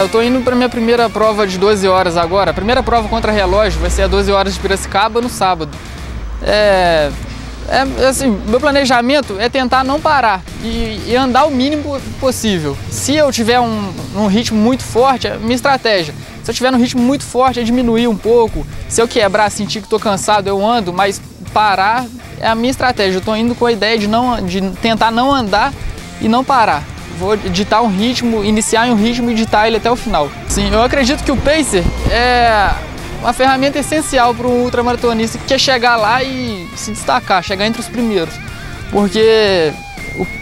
Eu tô indo para minha primeira prova de 12 horas agora. A primeira prova contra relógio vai ser a 12 horas de Piracicaba no sábado. É, é, assim, meu planejamento é tentar não parar e, e, andar o mínimo possível. Se eu tiver um, um ritmo muito forte, é minha estratégia. Se eu tiver um ritmo muito forte, é diminuir um pouco. Se eu quebrar, sentir que estou cansado, eu ando, mas parar é a minha estratégia. Eu estou indo com a ideia de, não, de tentar não andar e não parar. Vou ditar um ritmo, iniciar um ritmo e ditar ele até o final. Sim, eu acredito que o pacer é uma ferramenta essencial para um ultramaratonista que quer chegar lá e se destacar, chegar entre os primeiros. Porque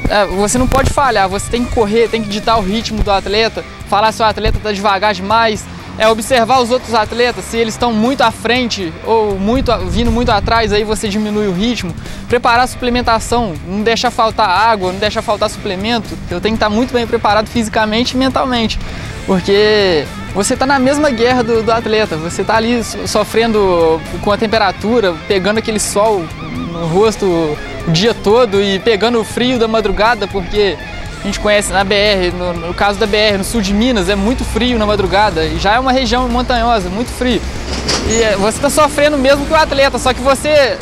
é, você não pode falhar, você tem que correr, tem que ditar o ritmo do atleta, falar se o atleta está devagar demais, é observar os outros atletas, se eles estão muito à frente ou muito vindo muito atrás, aí você diminui o ritmo. Preparar a suplementação, não deixar faltar água, não deixar faltar suplemento. Eu tenho que estar muito bem preparado fisicamente e mentalmente, porque você está na mesma guerra do, do atleta, você está ali sofrendo com a temperatura, pegando aquele sol no rosto o dia todo e pegando o frio da madrugada, porque a gente conhece na BR, no, no, caso da BR, no sul de Minas, é muito frio na madrugada e já é uma região montanhosa, muito frio. E é, você está sofrendo mesmo que o atleta, só que você,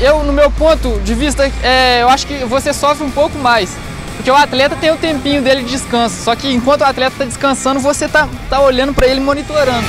eu no meu ponto de vista, é, eu acho que você sofre um pouco mais. Porque o atleta tem o tempinho dele de descanso, só que enquanto o atleta está descansando, você está tá olhando para ele monitorando.